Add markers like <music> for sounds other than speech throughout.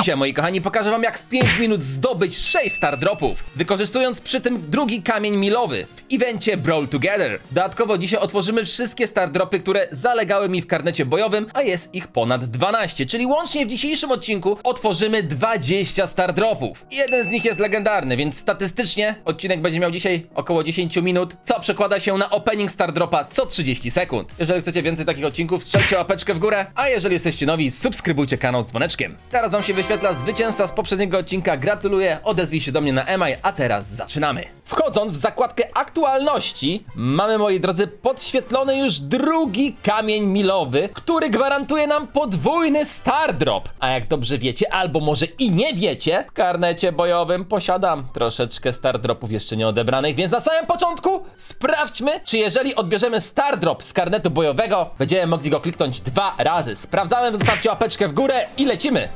Dzisiaj, moi kochani, pokażę wam jak w 5 minut zdobyć 6 star dropów, wykorzystując przy tym drugi kamień milowy w evencie Brawl Together. Dodatkowo dzisiaj otworzymy wszystkie star dropy, które zalegały mi w karnecie bojowym, a jest ich ponad 12, czyli łącznie w dzisiejszym odcinku otworzymy 20 star dropów. Jeden z nich jest legendarny, więc statystycznie odcinek będzie miał dzisiaj około 10 minut, co przekłada się na opening star dropa co 30 sekund. Jeżeli chcecie więcej takich odcinków, strzelcie łapeczkę w górę, a jeżeli jesteście nowi, subskrybujcie kanał dzwoneczkiem. Teraz wam się wyświetla zwycięzca z poprzedniego odcinka, gratuluję, odezwij się do mnie na email, a teraz zaczynamy. Wchodząc w zakładkę aktualności, mamy moi drodzy podświetlony już drugi kamień milowy, który gwarantuje nam podwójny star drop. A jak dobrze wiecie, albo może i nie wiecie, w karnecie bojowym posiadam troszeczkę star dropów jeszcze nie odebranych, więc na samym początku sprawdźmy, czy jeżeli odbierzemy star drop z karnetu bojowego, będziemy mogli go kliknąć dwa razy. Sprawdzamy, zostawcie łapeczkę w górę i lecimy.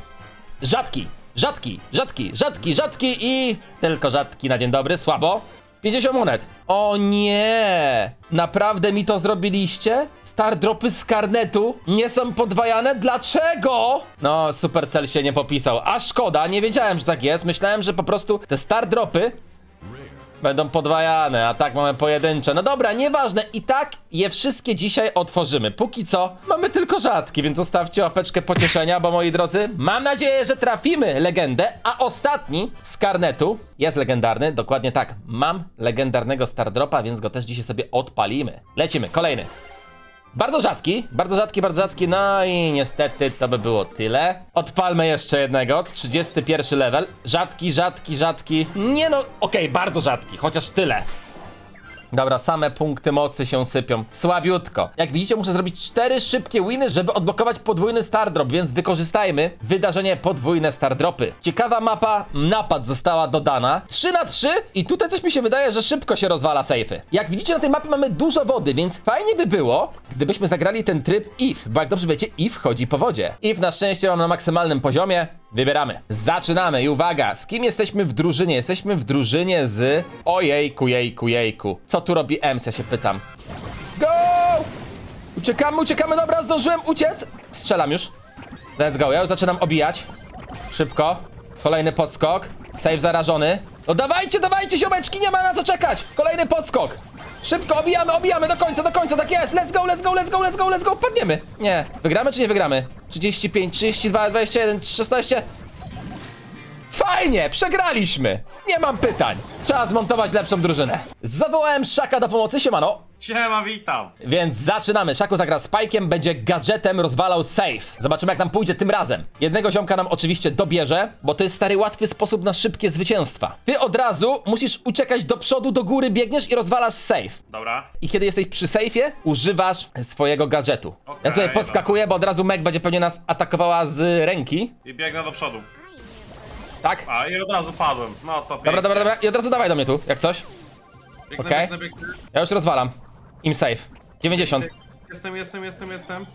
Rzadki, rzadki, rzadki, rzadki, rzadki i tylko rzadki na dzień dobry, słabo. 50 monet. O nie! Naprawdę mi to zrobiliście? Star dropy z karnetu nie są podwajane? Dlaczego? No, Supercell się nie popisał. A szkoda, nie wiedziałem, że tak jest. Myślałem, że po prostu te star dropy będą podwajane, a tak mamy pojedyncze. No dobra, nieważne, i tak je wszystkie dzisiaj otworzymy. Póki co mamy tylko rzadki, więc zostawcie łapeczkę pocieszenia, bo moi drodzy, mam nadzieję, że trafimy legendę, a ostatni z karnetu jest legendarny, dokładnie tak. Mam legendarnego Stardropa, więc go też dzisiaj sobie odpalimy. Lecimy, kolejny. Bardzo rzadki, bardzo rzadki, bardzo rzadki, no i niestety to by było tyle. Odpalmy jeszcze jednego, 31 level. Rzadki, rzadki, rzadki. Nie no, okej, bardzo rzadki, chociaż tyle. Dobra, same punkty mocy się sypią. Słabiutko. Jak widzicie, muszę zrobić cztery szybkie winy, żeby odblokować podwójny star drop, więc wykorzystajmy wydarzenie podwójne star dropy. Ciekawa mapa, napad została dodana. 3 na 3 i tutaj coś mi się wydaje, że szybko się rozwala sejfy. Jak widzicie, na tej mapie mamy dużo wody, więc fajnie by było, gdybyśmy zagrali ten tryb if, bo jak dobrze wiecie, if chodzi po wodzie. If na szczęście mam na maksymalnym poziomie. Wybieramy. Zaczynamy i uwaga, z kim jesteśmy w drużynie? Jesteśmy w drużynie z... Ojejku, jejku, jejku. Co tu robi Ems, ja się pytam. Go! Uciekamy, uciekamy, dobra, zdążyłem uciec. Strzelam już. Let's go, ja już zaczynam obijać. Szybko. Kolejny podskok. Save zarażony. No dawajcie, dawajcie, ziomeczki, nie ma na co czekać. Kolejny podskok. Szybko, obijamy, obijamy, do końca, do końca, tak jest. Let's go, let's go, let's go, let's go, let's go. Padniemy. Nie. Wygramy czy nie wygramy? 35, 32, 21, 16. Fajnie, przegraliśmy. Nie mam pytań. Trzeba zmontować lepszą drużynę. Zawołałem Szaka do pomocy, siemano. Siema, witam! Więc zaczynamy. Szaku zagra z Pajkiem, będzie gadżetem rozwalał safe. Zobaczymy jak nam pójdzie tym razem. Jednego ziomka nam oczywiście dobierze, bo to jest stary łatwy sposób na szybkie zwycięstwa. Ty od razu musisz uciekać do przodu, do góry biegniesz i rozwalasz safe. Dobra. I kiedy jesteś przy sejfie, używasz swojego gadżetu. ja Okej, tutaj podskakuję, bo od razu Meg będzie pewnie nas atakowała z ręki. I biegnę do przodu. Tak? A, i od razu padłem. No to Dobra, dobra, dobra. I od razu dawaj do mnie tu, jak coś. Biegnę, okej. biegnę, biegnę. Ja już rozwalam. Im safe. 90. Jestem, jestem, jestem, jestem.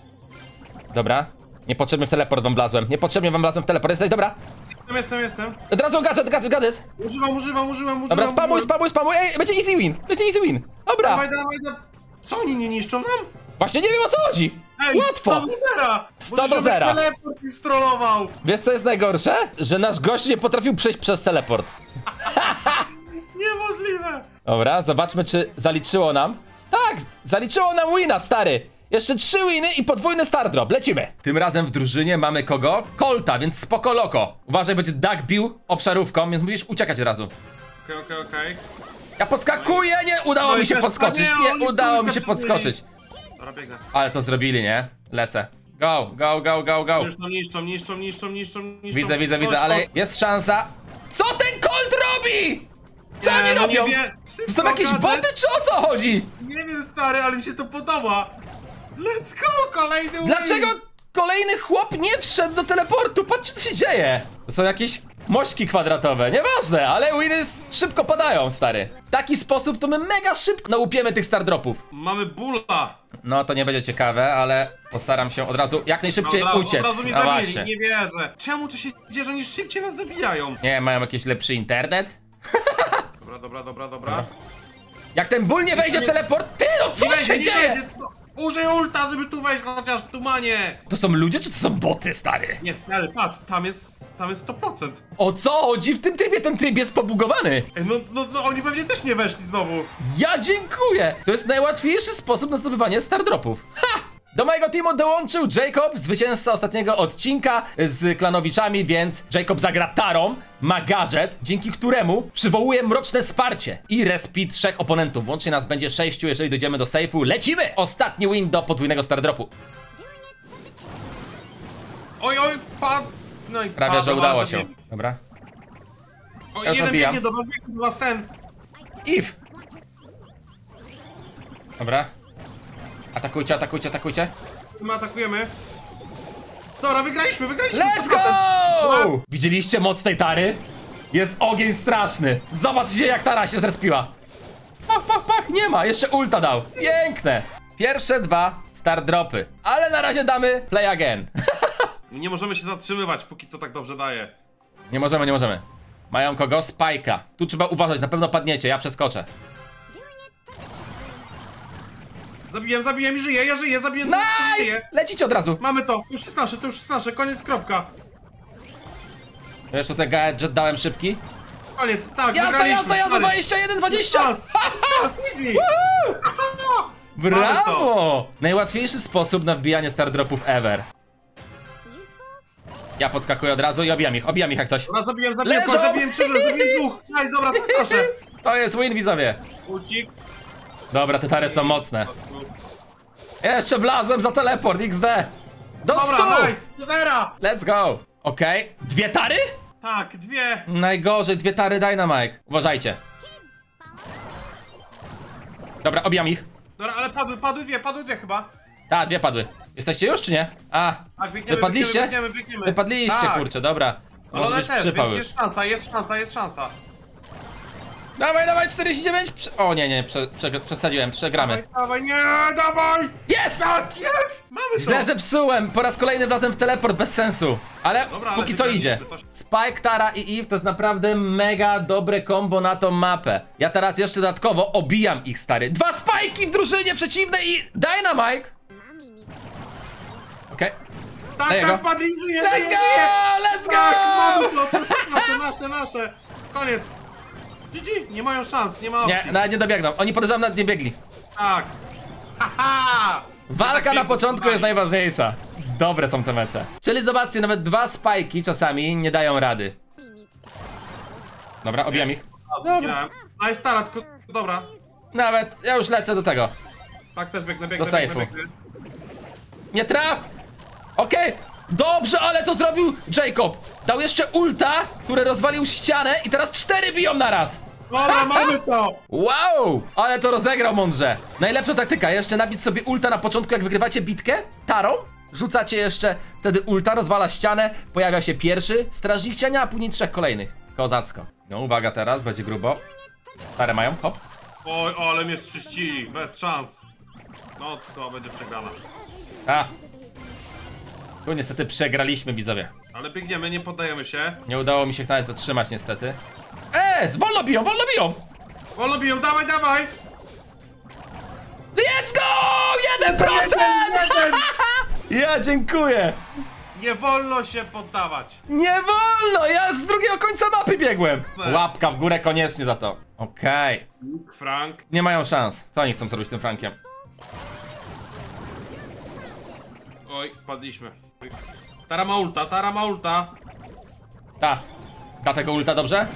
Dobra. Niepotrzebnie w teleport wam wlazłem. Niepotrzebnie wam wlazłem w teleport. Jesteś dobra? Jestem, jestem, jestem. Od razu gadżet, gadżet, gadżet. Używam, używam, używam, używam. Dobra, spamuj, używam. spamuj, spamuj. Ej, będzie easy win. Będzie easy win. Dobra. Dawaj, dawaj, dawaj. Co oni nie niszczą nam? Właśnie nie wiem o co chodzi. Ej, Łatwo. 100 do zera! 100 Bo do zera. teleport mi strollował! Wiesz co jest najgorsze? Że nasz gość nie potrafił przejść przez teleport. <laughs> Niemożliwe! Dobra, zobaczmy czy zaliczyło nam. Tak, zaliczyło nam wina, stary. Jeszcze trzy winy i podwójny star drop. Lecimy. Tym razem w drużynie mamy kogo? Colta, więc spoko loko. Uważaj, będzie Doug bił obszarówką, więc musisz uciekać od razu. Okej, okej, okej. Ja podskakuję, nie udało No i mi się też- podskoczyć. nie, Nie oni udało mi się podskoczyć. Dobra, biegnę. Ale to zrobili, nie? Lecę. Go, go, go, go, go. Niszczą, niszczą, niszczą, niszczą, niszczą, niszczą. Widzę, widzę, Chodź, widzę, ale jest szansa. Co ten Colt robi? Co Nie, oni no robią? Nie. To są jakieś boty, czy o co chodzi? Nie wiem, stary, ale mi się to podoba. Let's go, kolejny win. Dlaczego kolejny chłop nie wszedł do teleportu? Patrzcie, co się dzieje. To są jakieś mośki kwadratowe, nieważne, ale winy szybko padają, stary. W taki sposób to my mega szybko nałupiemy tych stardropów. Mamy bulla. No to nie będzie ciekawe, ale postaram się od razu jak najszybciej od razu, uciec. Od razu mnie no zabili, właśnie. nie wierzę. Czemu to się dzieje, że oni szybciej nas zabijają? Nie, mają jakiś lepszy internet? Dobra, dobra, dobra, dobra. Jak ten ból nie wejdzie w teleport, ty no co Nie się nie dzieje? wejdzie. No, Użyj ulta, żeby tu wejść chociaż w tumanie. To są ludzie, czy to są boty, stary? Nie, stary, patrz, tam jest tam jest 100%. O co chodzi w tym trybie? Ten tryb jest pobugowany. Ej, no, no, no oni pewnie też nie weszli znowu. Ja dziękuję! To jest najłatwiejszy sposób na zdobywanie stardropów. Ha! Do mojego teamu dołączył Jacob, zwycięzca ostatniego odcinka z klanowiczami, więc Jacob zagra tarą, ma gadżet, dzięki któremu przywołuje mroczne wsparcie i respi trzech oponentów. Łącznie nas będzie sześciu, jeżeli dojdziemy do safe'u. Lecimy! Ostatni win do podwójnego stardropu. Oj, oj, pad... No i Prawie, że udało się. Dobra. O, Ja jeden zabijam. biegnie do was, biegnie. Eve! Dobra. Atakujcie, atakujcie, atakujcie. My atakujemy. Dobra, wygraliśmy, wygraliśmy. Let's 100%. go! Widzieliście moc tej tary? Jest ogień straszny. Zobaczcie jak tara się zrespiła. Pach, pach, pach, nie ma. Jeszcze ulta dał. Piękne. Pierwsze dwa star dropy. Ale na razie damy play again. <laughs> Nie możemy się zatrzymywać, póki to tak dobrze daje. nie możemy, nie możemy. Mają kogo? Spajka. Tu trzeba uważać, na pewno padniecie, ja przeskoczę. Zabiłem, zabiłem i żyję, ja żyję, zabiję. Nice! żyję. Lecicie od razu. Mamy to, już jest nasze, to już jest nasze, koniec, kropka. Jeszcze ten gadżet dałem szybki. Koniec, tak, Jasne, jasne, jasne, Koniec. 21, 20! Czas, czas, easy. Brawo! Najłatwiejszy sposób na wbijanie stardropów ever. Ja podskakuję od razu i obijam ich, obijam ich jak coś. Dobra, zabiłem, zabiłem, Leżą! zabiłem krzyżem, zabiłem dwóch. Nice, dobra, to jest nasze. To jest win, widzowie. Ucik. Dobra, te tary są mocne. Jeszcze wlazłem za teleport, XD. Do Dobra, 100! nice, zera. Let's go. Okej. Dwie tary? Tak, dwie. Najgorzej, dwie tary Dynamite. Uważajcie. Dobra, obijam ich. Dobra, ale padły, padły dwie, padły dwie chyba. Ta, dwie padły. Jesteście już, czy nie? A, Tak, biegniemy, wypadliście? biegniemy, biegniemy. Wypadliście, tak. kurczę, dobra. Ale Może one być też, przypał więc już. jest szansa, jest szansa, jest szansa. Dawaj, dawaj, 49. Prze o nie, nie, prze prze przesadziłem, przegramy. Dawaj, dawaj, nie, dawaj! Jest! Tak, jest! Mamy to! Źle zepsułem, po raz kolejny wlazłem w teleport bez sensu. Ale Dobra, ale póki co idzie. Spike, Tara i Eve to jest naprawdę mega dobre kombo na tą mapę. Ja teraz jeszcze dodatkowo obijam ich, stary. Dwa spajki w drużynie przeciwnej i Dynamite! Okej. Tak, Daję tak, go. padli, żyje, Let's żyje, go! żyje! Let's Tak, mamy go! to, to jest nasze, nasze, nasze. Koniec. GG, nie mają szans, nie ma opcji. Nie, nawet nie dobiegną. Oni podejrzewam nawet nie biegli. Tak. Haha! Walka Tak na początku jest najważniejsza. Dobre są te mecze. Czyli zobaczcie, nawet dwa spajki czasami nie dają rady. Dobra, obijam ich. A, zginąłem. A jest stara, tylko, dobra. Nawet, ja już lecę do tego. Tak, też biegnę, biegnę, Do biegnę, biegnę. Nie traf! Okej! Dobrze, ale to zrobił Jacob! Dał jeszcze ulta, który rozwalił ścianę i teraz cztery biją naraz! Dobra, <laughs> mamy to! Wow! Ale to rozegrał mądrze. Najlepsza taktyka, jeszcze nabić sobie ulta na początku, jak wygrywacie bitkę tarą. Rzucacie jeszcze wtedy ulta, rozwala ścianę, pojawia się pierwszy strażnik cienia, a później trzech kolejnych. Kozacko. No uwaga teraz, będzie grubo. Stare mają, hop. Oj, ale mnie strzyścili, bez szans. No, to będzie przegrana. A. Tu niestety przegraliśmy, widzowie. Ale biegniemy, nie poddajemy się. Nie udało mi się nawet zatrzymać niestety. Eee, wolno biją, wolno biją! Wolno biją, dawaj, dawaj! Let's go! 1%! <laughs> Ja dziękuję! Nie wolno się poddawać. Nie wolno! Ja z drugiego końca mapy biegłem! Łapka w górę koniecznie za to. Okej. Frank. Nie mają szans. Co oni chcą zrobić z tym Frankiem? Oj, padliśmy. Tara ma ulta, Tara ma ulta. Ta. Da tego ulta dobrze?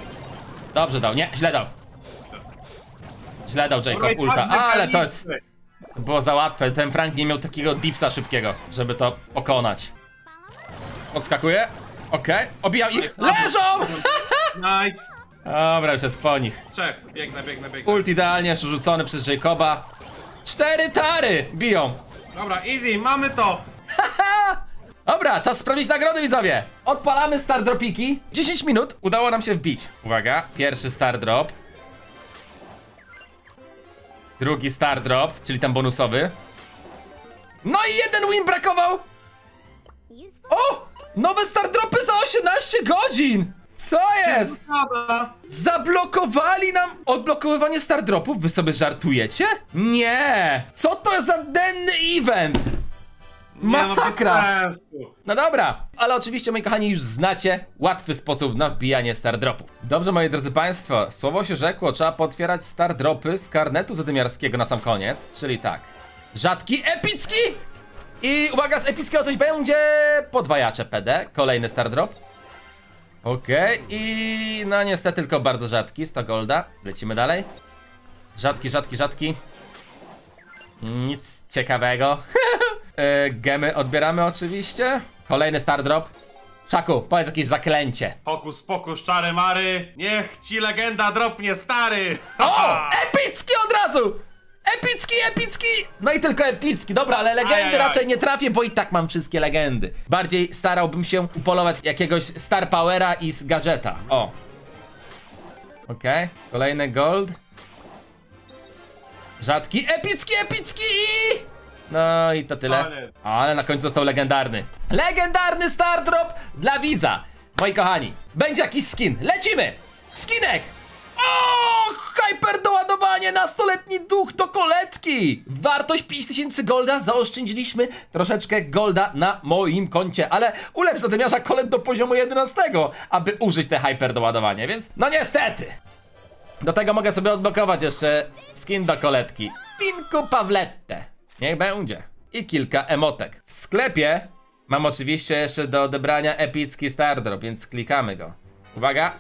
Dobrze dał. Nie, źle dał. Źle dał Jacob ulta, ale to jest... było za łatwe. Ten Frank nie miał takiego dipsa szybkiego, żeby to pokonać. Odskakuje. Okej. Obijam ich. Leżą! <laughs> Nice. Dobra, już jest po nich. Trzech, biegnę, biegnę, biegnę. Ult idealnie rzucony przez Jacoba. Cztery tary biją. Dobra, easy, mamy to. <laughs> Dobra, czas sprawdzić nagrody, widzowie. Odpalamy star dropiki. 10 minut udało nam się wbić. Uwaga, pierwszy star drop. Drugi star drop, czyli ten bonusowy. No i jeden win brakował. O! Nowe star dropy za 18 godzin! Co jest? Zablokowali nam odblokowywanie star dropów? Wy sobie żartujecie? Nie! Co to za denny event? Masakra! No, dobra, ale oczywiście, moi kochani, już znacie łatwy sposób na wbijanie stardropów. Dobrze, moi drodzy państwo, słowo się rzekło, trzeba potwierać stardropy z karnetu zadymiarskiego na sam koniec, czyli tak. Rzadki, epicki! I uwaga, z epickiego coś będzie podwajacze PD, kolejny stardrop. Okej, i no niestety tylko bardzo rzadki, 100 golda. Lecimy dalej. Rzadki, rzadki, rzadki. Nic ciekawego. <laughs> e, gemy odbieramy oczywiście. Kolejny stardrop. Szaku, powiedz jakieś zaklęcie. Hokus pokus, czary mary, niech ci legenda dropnie stary! O! <laughs> Epicki od razu! Epicki, epicki! No i tylko epicki. Dobra, ale legendy Ajajaj. raczej nie trafię, bo i tak mam wszystkie legendy. Bardziej starałbym się upolować jakiegoś Star Powera i z gadżeta. O. Okej, kolejny gold. Rzadki, epicki, epicki! No i to tyle. Ale na końcu został legendarny. Legendarny Star Drop dla Wiza. Moi kochani, będzie jakiś skin. Lecimy! Skinek! O! Hyper doładowanie na stoletni duch do koletki! Wartość 5000 golda, zaoszczędziliśmy troszeczkę golda na moim koncie, ale ulepsz zadymiarza kolet do poziomu 11, aby użyć te hyper doładowanie, więc no niestety! Do tego mogę sobie odblokować jeszcze skin do koletki. Pinku Pawlette. Niech będzie. I kilka emotek. W sklepie mam oczywiście jeszcze do odebrania epicki Stardrop, więc klikamy go. Uwaga.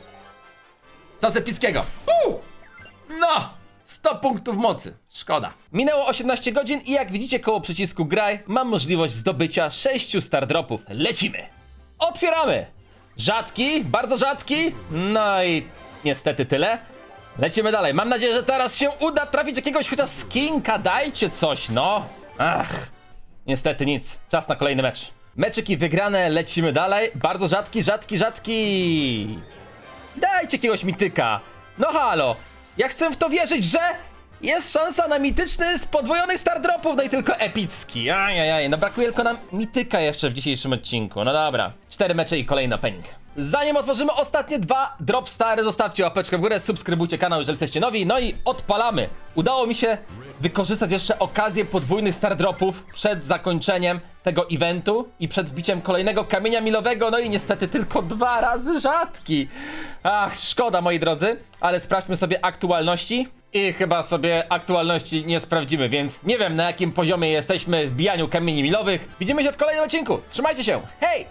Co z epickiego? Uuu! No! 100 punktów mocy. Szkoda. Minęło 18 godzin i jak widzicie koło przycisku graj mam możliwość zdobycia 6 Stardropów. Lecimy! Otwieramy! Rzadki, bardzo rzadki. No i niestety tyle. Lecimy dalej. Mam nadzieję, że teraz się uda trafić jakiegoś chociaż skinka. Dajcie coś, no. Ach. Niestety nic. Czas na kolejny mecz. Meczyki wygrane, lecimy dalej. Bardzo rzadki, rzadki, rzadki. Dajcie jakiegoś mityka. No halo. Ja chcę w to wierzyć, że jest szansa na mityczny z podwojonych stardropów, no i tylko epicki. Ajajaj, no brakuje tylko nam mityka jeszcze w dzisiejszym odcinku. No dobra. Cztery mecze i kolejny opening. Zanim otworzymy ostatnie dwa drop stary, zostawcie łapeczkę w górę, subskrybujcie kanał, jeżeli jesteście nowi, no i odpalamy. Udało mi się wykorzystać jeszcze okazję podwójnych star dropów przed zakończeniem tego eventu i przed wbiciem kolejnego kamienia milowego, no i niestety tylko dwa razy rzadki. Ach, szkoda moi drodzy, ale sprawdźmy sobie aktualności. I chyba sobie aktualności nie sprawdzimy, więc nie wiem na jakim poziomie jesteśmy w bijaniu kamieni milowych. Widzimy się w kolejnym odcinku. Trzymajcie się. Hej!